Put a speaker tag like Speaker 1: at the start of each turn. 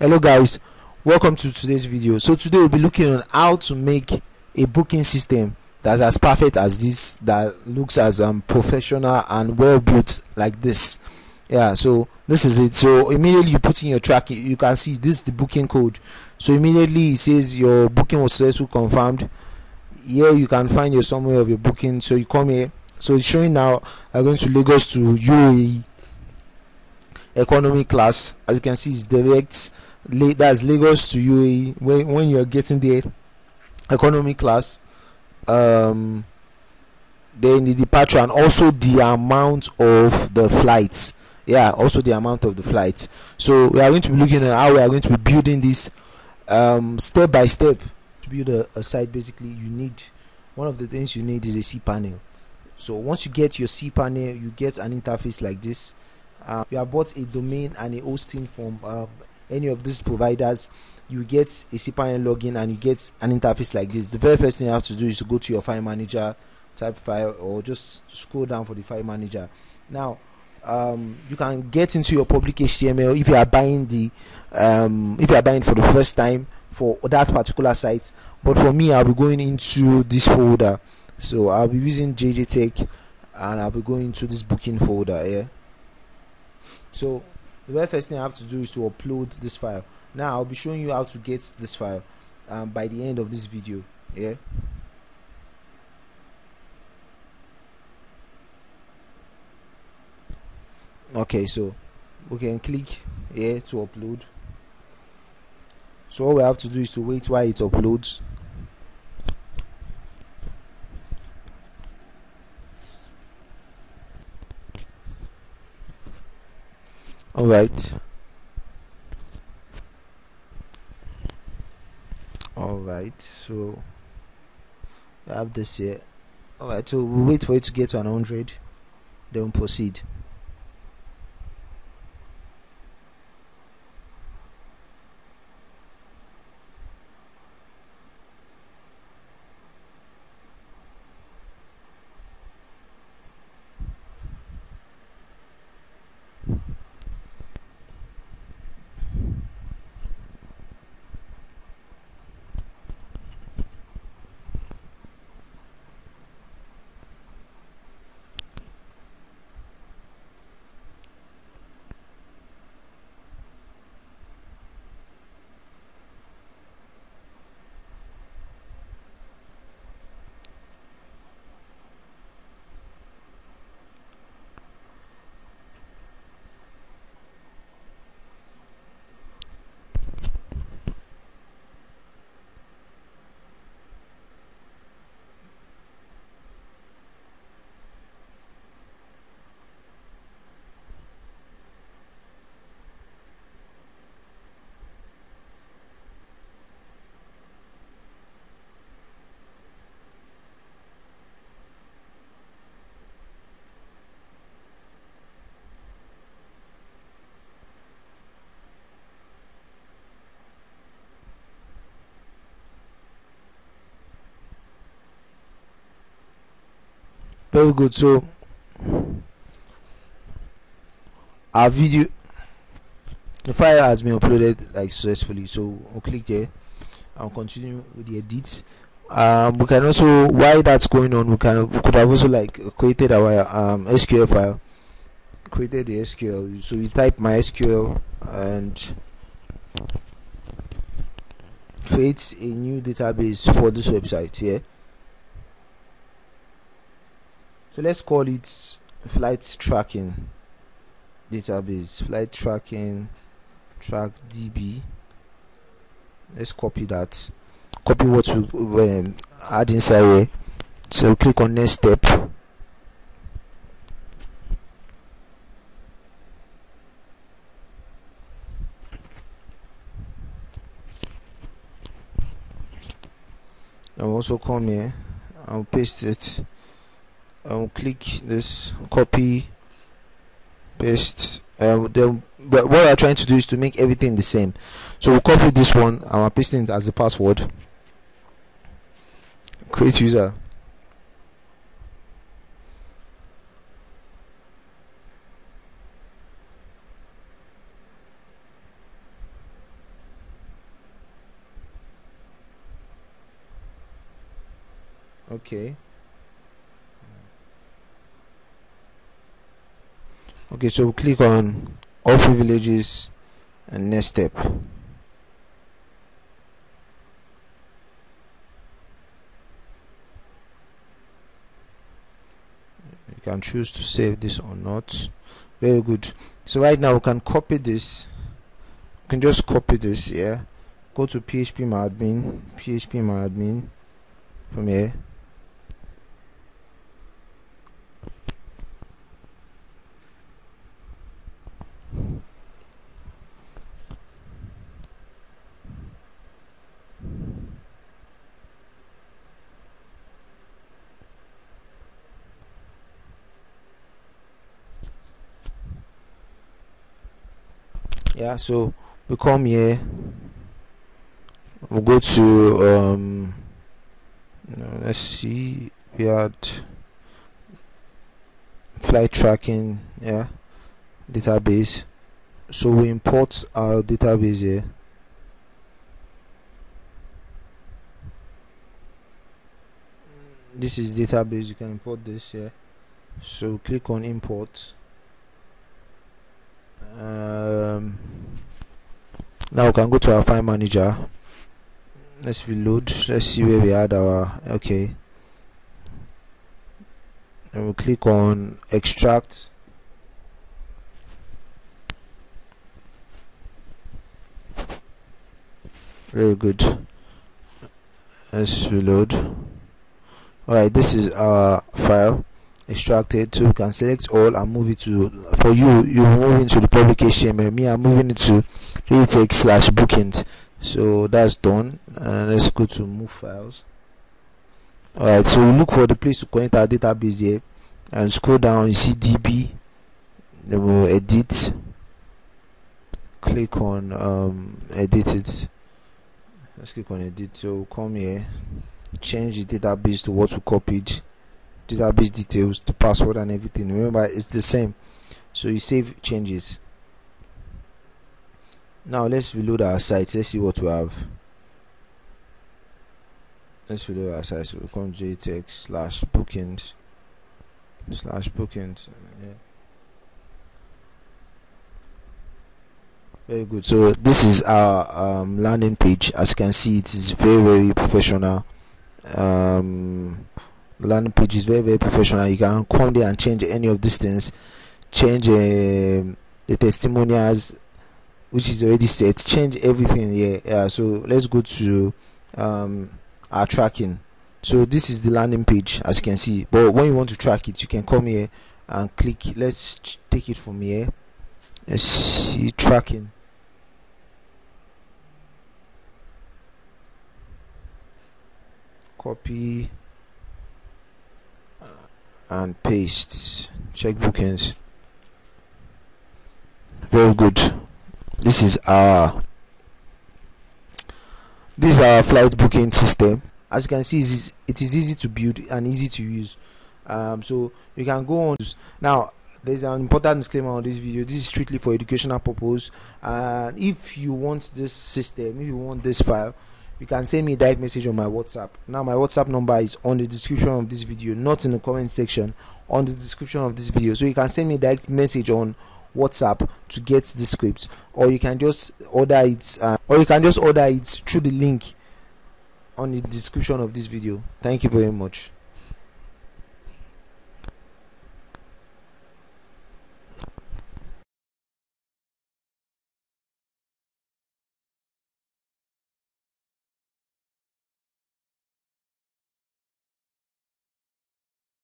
Speaker 1: hello guys. Welcome to today's video. So today we'll be looking on how to make a booking system that's as perfect as this that looks as um, professional and well built like this. Yeah so this is it. So immediately you put in your track you can see this is the booking code. So immediately it says your booking was successfully confirmed. Here you can find your summary of your booking. So you come here. So it's showing now i'm going to lagos to uae economy class. As you can see it's direct that's lagos to uae when, when you're getting there economy class um then the departure and also the amount of the flights. Yeah also the amount of the flights. So we are going to be looking at how we are going to be building this um, step by step to build a, a site. Basically you need one of the things you need is a cpanel so once you get your cpanel you get an interface like this. Uh, you have bought a domain and a hosting from uh, any of these providers you get a cpanel login and you get an interface like this the very first thing you have to do is to go to your file manager type file or just scroll down for the file manager now um, you can get into your public HTML if you are buying the um, if you are buying for the first time for that particular site. But for me, I'll be going into this folder. So I'll be using JJ Tech, and I'll be going to this booking folder here. So the very first thing I have to do is to upload this file. Now I'll be showing you how to get this file um, by the end of this video. Yeah. okay so we can click here to upload so all we have to do is to wait while it uploads all right. All right so I have this here. All right so we'll wait for it to get to 100 then proceed very good. So our video the file has been uploaded like successfully. So we'll click here and continue with the edits um, we can also while that's going on we can we could have also like created our um, SQL file. Created the SQL so we type my sql and create a new database for this website here so let's call it flight tracking database. Flight tracking track db let's copy that. Copy what we um, add inside here. So click on next step. And also come here and paste it um, click this copy paste um, then but what we're trying to do is to make everything the same. So we'll copy this one and we're pasting it as the password. Create user. Okay. Okay so click on all privileges and next step. You can choose to save this or not. Very good. So right now we can copy this. You can just copy this yeah? Go to php admin php admin from here yeah so we come here. We'll go to um let's see. We had flight tracking yeah database. So we import our database here. This is database. You can import this here so click on import um, now we can go to our file manager. Let's reload. Let's see where we had our okay. And we'll click on extract. Very good. Let's reload. Alright this is our file extracted so you can select all and move it to for you you move into the publication me I'm moving it to retext slash bookings so that's done and let's go to move files. Alright so we look for the place to connect our database here and scroll down you see db then we'll edit. Click on um, edit it. Let's click on edit. So come here. Change the database to what we copied database details the password and everything. Remember it's the same. So you save changes. Now let's reload our site. Let's see what we have. Let's reload our site. So we come jtext slash bookings. Slash bookings. Yeah. Very good. So this is our um, landing page. As you can see it is very very professional. Um, landing page is very very professional. You can come there and change any of these things. Change uh, the testimonials which is already set. Change everything here yeah. So let's go to um, our tracking. So this is the landing page as you can see. But when you want to track it you can come here and click. Let's take it from here. Let's see tracking. Copy and paste check bookings very good. This is our this is our flight booking system. As you can see it is easy to build and easy to use. Um, so you can go on. Now there's an important disclaimer on this video. This is strictly for educational purpose. And if you want this system if you want this file you can send me a direct message on my whatsapp. Now my whatsapp number is on the description of this video not in the comment section on the description of this video. So you can send me a direct message on whatsapp to get the script or you can just order it uh, or you can just order it through the link on the description of this video. Thank you very much